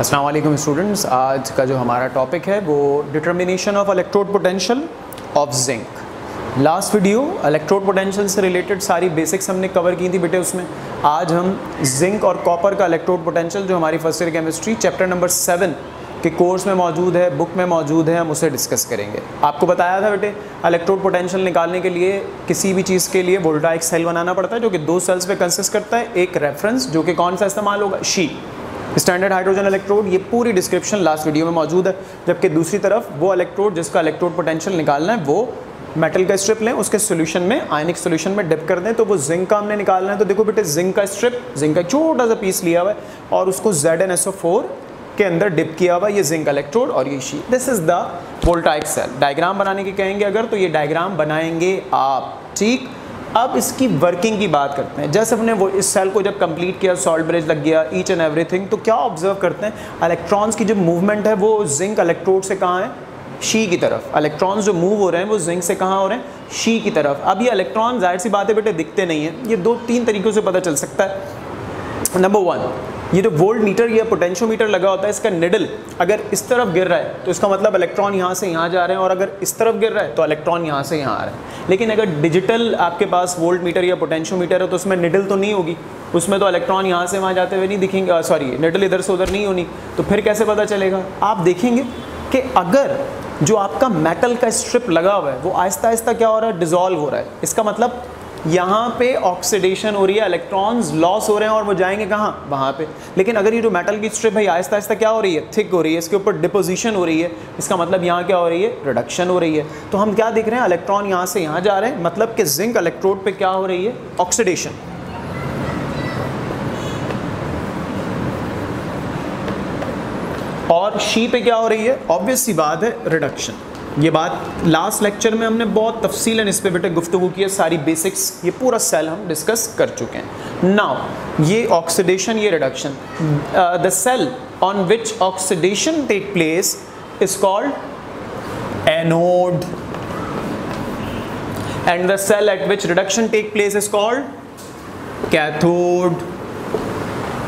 अस्सलाम वालेकुम स्टूडेंट्स आज का जो हमारा टॉपिक है, वो determination of electrode potential of zinc last video electrode potential से रिलेटेड सारी बेसिक्स हमने कवर की थी बेटे उसमें। आज हम जिंक और कॉपर का इलेक्ट्रोड पोटेंशियल जो हमारी first year chemistry chapter number seven के कोर्स में मौजूद है बुक में मौजूद है, हम उसे डिस्कस करेंगे। आपको बताया था बेटे इलेक्ट्रोड पोटेंशियल निकालने के लिए किसी भी चीज़ के लिए वोल्टाइक सेल बनाना पड़ता है, जो कि दो सेल्स पे कंसिस्ट करता है। एक रेफरेंस जो कि कौन सा इस्तेमाल होगा? शी स्टैंडर्ड हाइड्रोजन इलेक्ट्रोड ये पूरी डिस्क्रिप्शन लास्ट वीडियो में मौजूद है। जबकि दूसरी तरफ़ वो इलेक्ट्रोड जिसका इलेक्ट्रोड पोटेंशियल निकालना है, वो मेटल का स्ट्रिप लें, उसके सोल्यूशन में आयनिक सोल्यूशन में डिप कर दें तो वो जिंक का हमने निकालना है। तो देखो बेटे जिंक का स्ट्रिप जिंक का छोटा सा पीस लिया हुआ है और उसको Z N S O four के अंदर डिप किया हुआ ये जिंक इलेक्ट्रोड और ये SHE. This is the voltaic cell diagram बनाने की कहेंगे अगर तो ये डायग्राम बनाएँगे आप। ठीक? अब इसकी वर्किंग की बात करते हैं। जैसे हमने वो इस सेल को जब कंप्लीट किया सॉल्ट ब्रिज लग गया ईच एंड एवरीथिंग तो क्या ऑब्ज़र्व करते हैं? इलेक्ट्रॉन्स की जो मूवमेंट है, वो जिंक इलेक्ट्रोड से कहाँ है? शी की तरफ़। इलेक्ट्रॉन्स जो मूव हो रहे हैं, वो जिंक से कहाँ हो रहे हैं? शी की तरफ़। अब ये इलेक्ट्रॉन ज़ाहिर सी बातें बेटे, दिखते नहीं हैं। ये दो तीन तरीक़ों से पता चल सकता है। नंबर वन ये जो वोल्ट मीटर या पोटेंशियोमीटर लगा होता है, इसका निडल अगर इस तरफ़ गिर रहा है तो इसका मतलब इलेक्ट्रॉन यहाँ से यहाँ जा रहे हैं, और अगर इस तरफ़ गिर रहा है तो इलेक्ट्रॉन यहाँ से यहाँ आ रहे हैं। लेकिन अगर डिजिटल आपके पास वोल्ट मीटर या पोटेंशियोमीटर है तो उसमें निडल तो नहीं होगी। उसमें तो इलेक्ट्रॉन यहाँ से वहाँ जाते हुए नहीं दिखेंगे सॉरी निडल इधर से उधर नहीं होनी। तो फिर कैसे पता चलेगा? आप देखेंगे कि अगर जो आपका मेटल का स्ट्रिप लगा हुआ है, वो आहिस्ता आहिस्ता क्या हो रहा है? डिजॉल्व हो रहा है। इसका मतलब यहाँ पे ऑक्सीडेशन हो रही है इलेक्ट्रॉन्स लॉस हो रहे हैं और वो जाएँगे कहाँ? वहाँ पे। लेकिन अगर ये जो मेटल की स्ट्रिप है आहिस्ता आहिस्ता क्या हो रही है? थिक हो रही है, इसके ऊपर डिपोजिशन हो रही है। इसका मतलब यहाँ क्या हो रही है? रिडक्शन हो रही है। तो हम क्या देख रहे हैं? इलेक्ट्रॉन यहाँ से यहाँ जा रहे हैं। मतलब कि जिंक इलेक्ट्रोड पे क्या हो रही है? ऑक्सीडेशन और शी पे क्या हो रही है? ऑब्वियस सी बात है रिडक्शन ये बात लास्ट लेक्चर में हमने बहुत तफसीलन इस पे बेटे गुफ्तु की है, सारी बेसिक्स ये पूरा सेल हम डिस्कस कर चुके हैं। नाउ ये ऑक्सीडेशन ये reduction the cell on which oxidation take place is called anode and the cell at which reduction take place is called cathode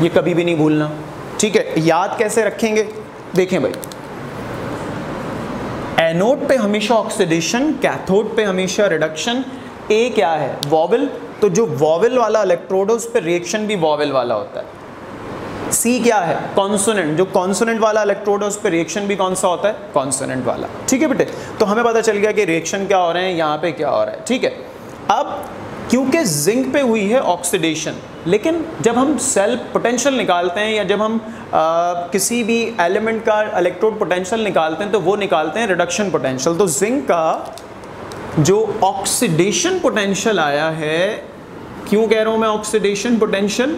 ये कभी भी नहीं भूलना। ठीक है, याद कैसे रखेंगे? देखें भाई। एनोड पे हमेशा ऑक्सीडेशन कैथोड पे हमेशा रिडक्शन ए क्या है? वॉवल तो जो वॉवल वाला इलेक्ट्रोड है उस पर रिएक्शन भी वॉवल वाला होता है। सी क्या है? कॉन्सोनेंट जो कॉन्सोनेंट वाला इलेक्ट्रोड है उस पर रिएक्शन भी कौन सा होता है? कॉन्सोनेंट वाला। ठीक है बेटे? तो हमें पता चल गया कि रिएक्शन क्या हो रहे हैं, यहाँ पे क्या हो रहा है। ठीक है? अब, क्योंकि जिंक पे हुई है ऑक्सीडेशन लेकिन जब हम सेल पोटेंशियल निकालते हैं या जब हम आ, किसी भी एलिमेंट का इलेक्ट्रोड पोटेंशियल निकालते हैं तो वो निकालते हैं रिडक्शन पोटेंशियल तो जिंक का जो ऑक्सीडेशन पोटेंशियल आया है क्यों कह रहा हूँ मैं ऑक्सीडेशन पोटेंशियल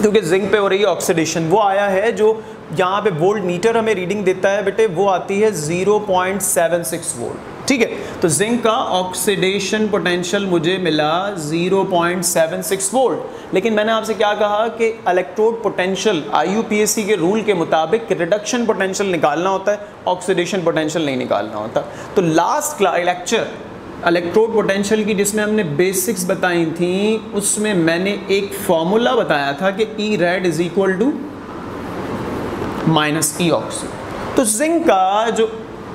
क्योंकि जिंक पे हो रही है ऑक्सीडेशन वो आया है जो यहाँ पे वोल्ट मीटर हमें रीडिंग देता है बेटे वो आती है 0.76 वोल्ट ठीक है? तो जिंक का ऑक्सीडेशन पोटेंशियल मुझे मिला 0.76 वोल्ट लेकिन मैंने आपसे क्या कहा कि इलेक्ट्रोड पोटेंशियल आईयूपीएससी के रूल के मुताबिक रिडक्शन पोटेंशियल निकालना होता है ऑक्सीडेशन पोटेंशियल नहीं निकालना होता। तो लास्ट लेक्चर इलेक्ट्रोड पोटेंशियल की जिसमें हमने बेसिक्स बताई थी, उसमें मैंने एक फॉर्मूला बताया था कि E red is equal to minus E oxi तो जिंक का जो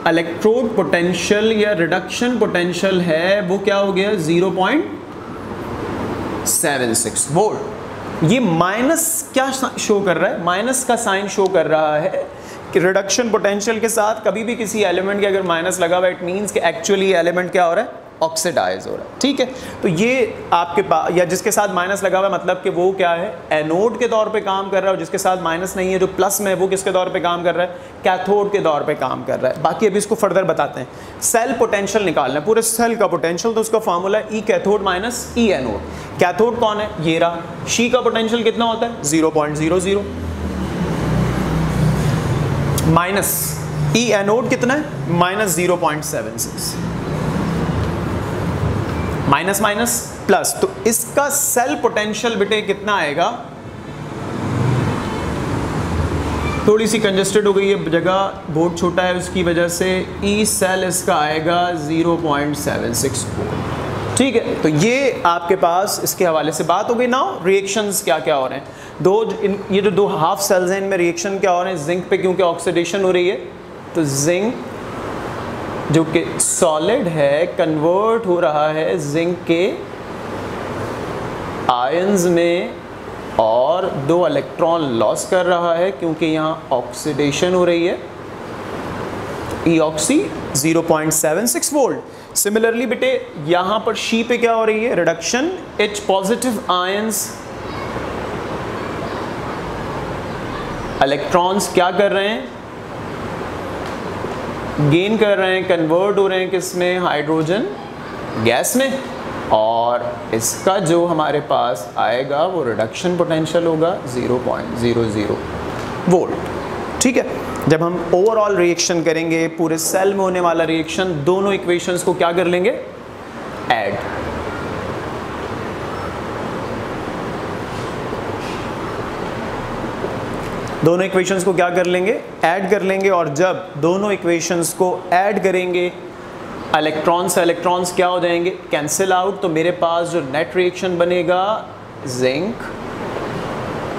इलेक्ट्रोड पोटेंशियल या रिडक्शन पोटेंशियल है, वो क्या हो गया? 0.76 वोल्ट ये माइनस क्या शो कर रहा है? माइनस का साइन शो कर रहा है कि रिडक्शन पोटेंशियल के साथ कभी भी किसी एलिमेंट के अगर माइनस लगा हुआ इट मीन्स कि एक्चुअली एलिमेंट क्या हो रहा है? ऑक्सीडाइज हो रहा है, ठीक है? तो ये आपके पास या जिसके साथ माइनस लगा हुआ है मतलब कि वो क्या है? एनोड के तौर पे काम कर रहा है, और जिसके साथ माइनस नहीं है, जो प्लस में है, वो किसके तौर पे काम कर रहा है? कैथोड के तौर पे काम कर रहा है। बाकी अभी इसको फर्दर बताते हैं। सेल पोटेंशियल निकालना है। पूरे सेल का पोटेंशियल तो उसका formula E cathode minus E anode cathode कौन है? ये रहा। शी का पोटेंशियल कितना होता है? Zero point zero zero minus E anode कितना है? Minus zero point seven six minus minus plus. तो इसका सेल पोटेंशियल बेटे कितना आएगा? थोड़ी सी कंजेस्टेड हो गई है जगह बोर्ड छोटा है उसकी वजह से। ई e सेल इसका आएगा 0.76 ठीक है तो ये आपके पास इसके हवाले से बात हो गई। ना रिएक्शंस क्या क्या हो रहे हैं? दो इन, ये जो दो हाफ़ सेल्स हैं, इनमें रिएक्शन क्या हो रहे हैं? जिंक पे क्योंकि ऑक्सीडेशन हो रही है तो जिंक जो कि सॉलिड है कन्वर्ट हो रहा है जिंक के आयंस में और दो इलेक्ट्रॉन लॉस कर रहा है क्योंकि यहाँ ऑक्सीडेशन हो रही है। ईऑक्सी 0.76 वोल्ट सिमिलरली बेटे, यहाँ पर शी पे क्या हो रही है? Reduction H positive ions electrons क्या कर रहे हैं? गेन कर रहे हैं कन्वर्ट हो रहे हैं किसमें हाइड्रोजन गैस में। और इसका जो हमारे पास आएगा, वो रिडक्शन पोटेंशियल होगा 0.00 वोल्ट ठीक है? जब हम ओवरऑल रिएक्शन करेंगे, पूरे सेल में होने वाला रिएक्शन दोनों इक्वेशंस को क्या कर लेंगे? ऐड दोनों इक्वेशंस को क्या कर लेंगे? ऐड कर लेंगे और जब दोनों इक्वेशंस को ऐड करेंगे इलेक्ट्रॉन्स इलेक्ट्रॉन्स क्या हो जाएँगे? कैंसिल आउट तो मेरे पास जो नेट रिएक्शन बनेगा zinc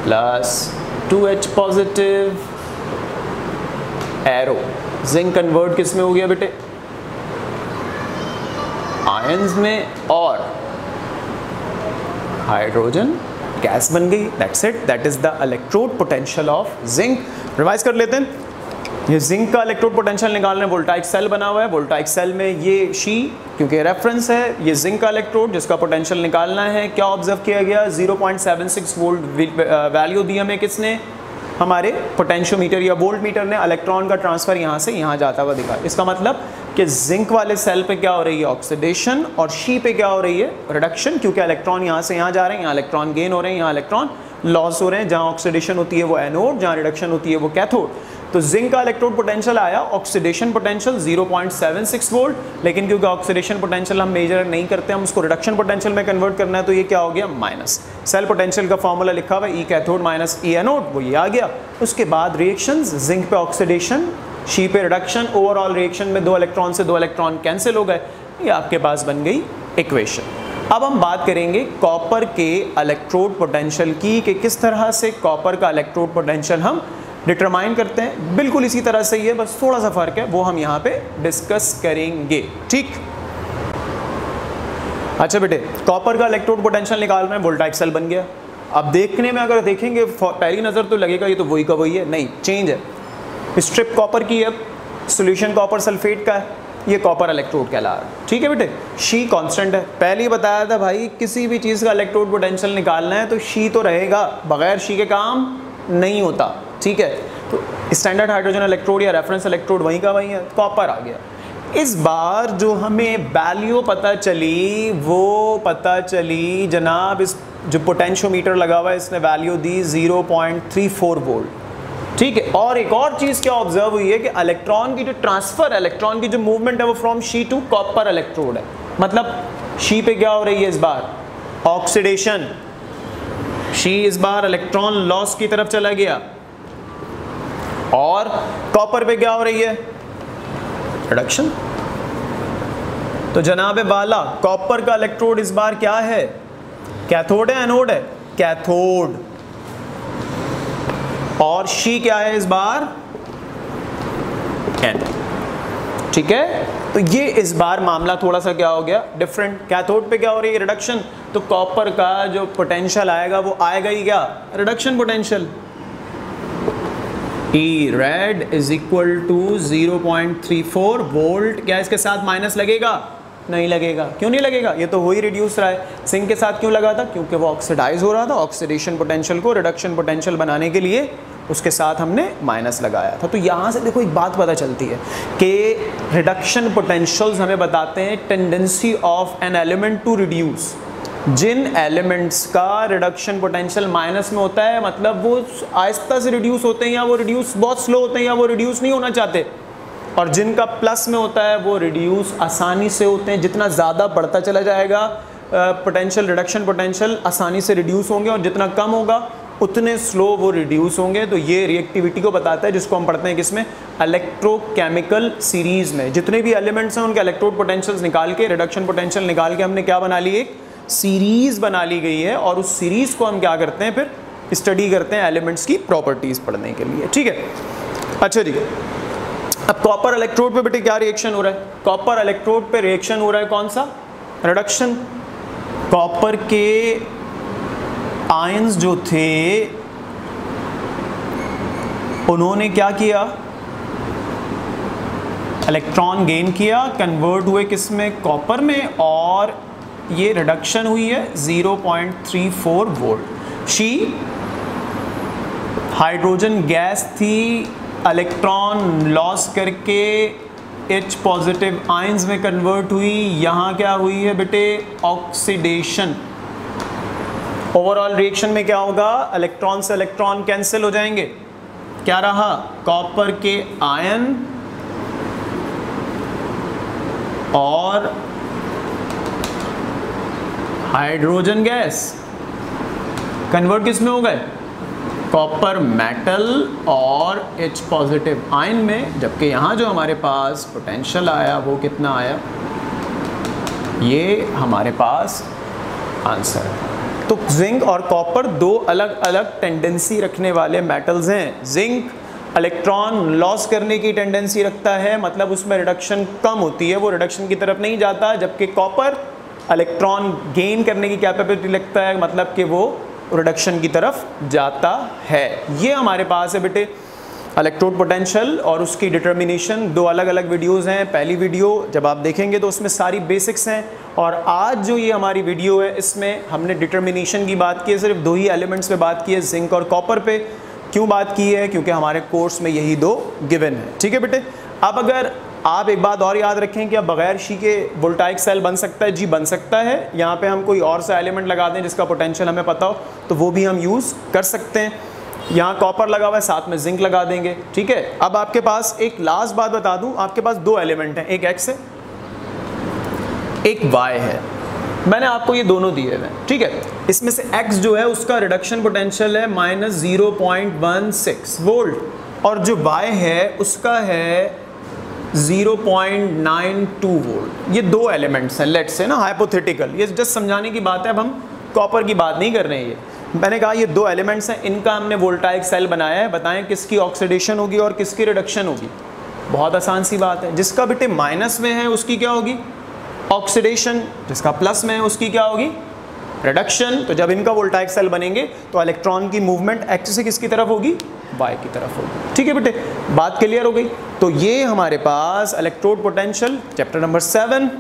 plus two H positive arrow zinc convert किसमें हो गया बेटे? आयंस में और हाइड्रोजन गैस बन गई that's it that is the electrode potential of zinc revise कर लेते हैं। ये जिंक का इलेक्ट्रोड पोटेंशियल निकालने वोल्टाइक सेल बना हुआ है। वोल्टाइक सेल में ये शी क्योंकि रेफरेंस है, ये जिंक का इलेक्ट्रोड जिसका पोटेंशियल निकालना है, क्या ऑब्ज़र्व किया गया? 0.76 वोल्ट वैल्यू दी हमें किसने? हमारे पोटेंशियोमीटर या वोल्ट मीटर ने। इलेक्ट्रॉन का ट्रांसफ़र यहाँ से यहाँ जाता हुआ दिखा। इसका मतलब कि जिंक वाले सेल पे क्या हो रही है ऑक्सीडेशन और शी पे क्या हो रही है रिडक्शन क्योंकि इलेक्ट्रॉन यहाँ से यहाँ जा रहे हैं, यहाँ इलेक्ट्रॉन गेन हो रहे हैं, यहाँ इलेक्ट्रॉन लॉस हो रहे हैं। जहाँ ऑक्सीडेशन होती है वो एनोड जहाँ रिडक्शन होती है वो कैथोड तो जिंक का इलेक्ट्रोड पोटेंशियल आया ऑक्सीडेशन पोटेंशियल 0.76 वोल्ट लेकिन क्योंकि ऑक्सीडेशन पोटेंशियल हम मेजर नहीं करते, हम उसको रिडक्शन पोटेंशियल में कन्वर्ट करना है तो ये क्या हो गया? माइनस सेल पोटेंशियल का फॉर्मूला लिखा हुआ E cathode minus E anode वो ये आ गया। उसके बाद रिएक्शन जिंक पे ऑक्सीडेशन शी पे रिडक्शन, ओवरऑल रिएक्शन में दो इलेक्ट्रॉन से दो इलेक्ट्रॉन कैंसिल हो गए। ये आपके पास बन गई इक्वेशन। अब हम बात करेंगे कॉपर के इलेक्ट्रोड पोटेंशियल की, कि किस तरह से कॉपर का इलेक्ट्रोड पोटेंशियल हम डिटरमाइन करते हैं। बिल्कुल इसी तरह से है बस थोड़ा सा फ़र्क है, वो हम यहाँ पे डिस्कस करेंगे। ठीक? अच्छा बेटे, कॉपर का इलेक्ट्रोड पोटेंशियल निकाल रहे हैं वोल्टाइक सेल बन गया। अब देखने में अगर देखेंगे पहली नज़र तो लगेगा ये तो वही का वही है। नहीं चेंज है। स्ट्रिप कॉपर की है सोल्यूशन कॉपर सल्फेट का है। ये कॉपर इलेक्ट्रोड कहला रहा है। ठीक है बेटे? शी कांस्टेंट है। पहले ही बताया था भाई, किसी भी चीज़ का इलेक्ट्रोड पोटेंशियल निकालना है तो शी तो रहेगा। बगैर शी के काम नहीं होता। ठीक है? तो स्टैंडर्ड हाइड्रोजन इलेक्ट्रोड या रेफरेंस इलेक्ट्रोड वहीं का वहीं है। कॉपर आ गया। इस बार जो हमें वैल्यू पता चली, वो पता चली, जनाब इस जो पोटेंशियोमीटर लगा हुआ है, इसने वैल्यू दी 0.34 वोल्ट ठीक है, और एक और चीज़ क्या ऑब्ज़र्व हुई है कि इलेक्ट्रॉन की जो ट्रांसफ़र इलेक्ट्रॉन की जो मूवमेंट है वो from SHE to copper electrode है। मतलब शी पे क्या हो रही है इस बार? ऑक्सीडेशन शी इस बार इलेक्ट्रॉन लॉस की तरफ़ चला गया। और कॉपर पे क्या हो रही है? रिडक्शन तो जनाब बाला कॉपर का इलेक्ट्रोड इस बार क्या है? कैथोड है एनोड है। कैथोड और शी क्या है इस बार? एन ठीक है? तो ये इस बार मामला थोड़ा सा क्या हो गया? डिफरेंट कैथोड पे क्या हो रही है? रिडक्शन तो कॉपर का जो पोटेंशियल आएगा, वो आएगा ही क्या? Reduction potential E red is equal to 0.34 volt क्या इसके साथ माइनस लगेगा? नहीं लगेगा. क्यों नहीं लगेगा? ये तो वही रिड्यूस रहा है. सिंक के साथ क्यों लगा था? क्योंकि वो ऑक्सीडाइज हो रहा था ऑक्सीडेशन पोटेंशियल को रिडक्शन पोटेंशियल बनाने के लिए उसके साथ हमने माइनस लगाया था। तो यहाँ से देखो एक बात पता चलती है कि रिडक्शन पोटेंशियल्स हमें बताते हैं tendency of an element to reduce Jin elements का रिडक्शन पोटेंशियल माइनस में होता है मतलब वो आहिस्ता से रिड्यूस होते हैं या वो रिड्यूस बहुत स्लो होते हैं या वो रिड्यूस नहीं होना चाहते। और जिनका प्लस में होता है, वो रिड्यूस आसानी से होते हैं। जितना ज़्यादा बढ़ता चला जाएगा पोटेंशियल रिडक्शन पोटेंशियल आसानी से रिड्यूस होंगे और जितना कम होगा उतने स्लो वो रिड्यूस होंगे। तो ये रिएक्टिविटी को बताता है, जिसको हम पढ़ते हैं किसमें? इलेक्ट्रोकेमिकल सीरीज़ में। जितने भी एलिमेंट्स हैं, उनके इलेक्ट्रोड पोटेंशियल्स निकाल के रिडक्शन पोटेंशियल निकाल के हमने क्या बना ली? एक सीरीज़ बना ली गई है। और उस सीरीज़ को हम क्या करते हैं फिर? स्टडी करते हैं एलिमेंट्स की प्रॉपर्टीज़ पढ़ने के लिए। ठीक है? अच्छा जी। अब कॉपर इलेक्ट्रोड पे बेटे क्या रिएक्शन हो रहा है? कॉपर इलेक्ट्रोड पे रिएक्शन हो रहा है कौन सा? रिडक्शन कॉपर के आयंस जो थे, उन्होंने क्या किया? इलेक्ट्रॉन गेन किया कन्वर्ट हुए किसमें कॉपर में और ये रिडक्शन हुई है 0.34 वोल्ट शी हाइड्रोजन गैस थी इलेक्ट्रॉन लॉस करके एच पॉजिटिव आयंस में कन्वर्ट हुई। यहाँ क्या हुई है बेटे? ऑक्सीडेशन ओवरऑल रिएक्शन में क्या होगा? इलेक्ट्रॉन से इलेक्ट्रॉन कैंसिल हो जाएँगे। क्या रहा? कॉपर के आयन और हाइड्रोजन गैस कन्वर्ट किसमें हो गए? कॉपर मेटल और H पॉजिटिव आयन में, जबकि यहाँ जो हमारे पास पोटेंशियल आया, वो कितना आया? ये हमारे पास आंसर है। तो जिंक और कॉपर दो अलग अलग टेंडेंसी रखने वाले मेटल्स हैं। जिंक इलेक्ट्रॉन लॉस करने की टेंडेंसी रखता है मतलब उसमें रिडक्शन कम होती है, वो रिडक्शन की तरफ़ नहीं जाता, जबकि कॉपर इलेक्ट्रॉन गेन करने की कैपेबिलिटी रखता है मतलब कि वो रिडक्शन की तरफ़ जाता है। ये हमारे पास है बेटे। इलेक्ट्रोड पोटेंशियल और उसकी डिटर्मिनेशन दो अलग अलग वीडियोस हैं। पहली वीडियो जब आप देखेंगे तो उसमें सारी बेसिक्स हैं और आज जो ये हमारी वीडियो है, इसमें हमने डिटर्मिनेशन की बात की है, सिर्फ़ दो ही एलिमेंट्स पे बात की है जिंक और कॉपर पे। क्यों बात की है? क्योंकि हमारे कोर्स में यही दो गिवन है। ठीक है बेटे? अब अगर आप एक बात और याद रखें कि अब बगैर शी के वोल्टाइक सेल बन सकता है जी बन सकता है, यहाँ पे हम कोई और सा एलिमेंट लगा दें जिसका पोटेंशियल हमें पता हो तो वो भी हम यूज़ कर सकते हैं। यहाँ कॉपर लगा हुआ है, साथ में जिंक लगा देंगे, ठीक है? अब आपके पास एक लास्ट बात बता दूँ, आपके पास दो एलिमेंट हैं, एक एक्स है, एक वाई है। मैंने आपको ये दोनों दिए हुए ठीक है? इसमें से एक्स जो है, उसका रिडक्शन पोटेंशियल है minus zero point one six volt और जो वाई है, उसका है 0.92 वोल्ट ये दो एलिमेंट्स हैं लेट्स है ना हाइपोथेटिकल ये जस्ट समझाने की बात है, अब हम कॉपर की बात नहीं कर रहे हैं ये। मैंने कहा, ये दो एलिमेंट्स हैं, इनका हमने वोल्टाइक सेल बनाया है, बताएँ किसकी ऑक्सीडेशन होगी और किसकी रिडक्शन होगी। बहुत आसान सी बात है। जिसका बेटे माइनस में है, उसकी क्या होगी? ऑक्सीडेशन जिसका प्लस में है, उसकी क्या होगी? रिडक्शन तो जब इनका वोल्टाइक सेल बनेंगे तो इलेक्ट्रॉन की मूवमेंट एक्स से किसकी तरफ़ होगी? वाई की तरफ़ होगी। ठीक है बेटे? बात क्लियर हो गई? तो ये हमारे पास electrode potential chapter number seven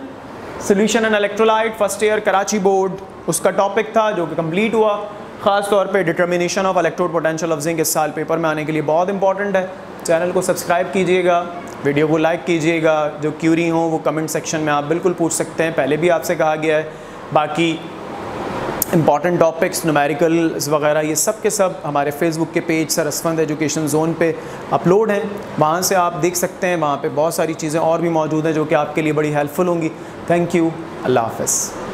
solution and electrolyte first year Karachi board उसका टॉपिक था, जो कि कंप्लीट हुआ। खास तौर पे determination of electrode potential of zinc इस साल पेपर में आने के लिए बहुत इंपॉर्टेंट है। चैनल को सब्सक्राइब कीजिएगा वीडियो को लाइक कीजिएगा, जो क्यूरी हो वो कमेंट सेक्शन में आप बिल्कुल पूछ सकते हैं। पहले भी आपसे कहा गया है, बाकी इंपॉर्टेंट टॉपिक्स नुमेरिकल्स वगैरह, ये सब के सब हमारे फेसबुक के पेज सरसवंद एजुकेशन जोन पे अपलोड हैं। वहाँ से आप देख सकते हैं, वहाँ पे बहुत सारी चीज़ें और भी मौजूद हैं जो कि आपके लिए बड़ी हेल्पफुल होंगी। Thank you Allah half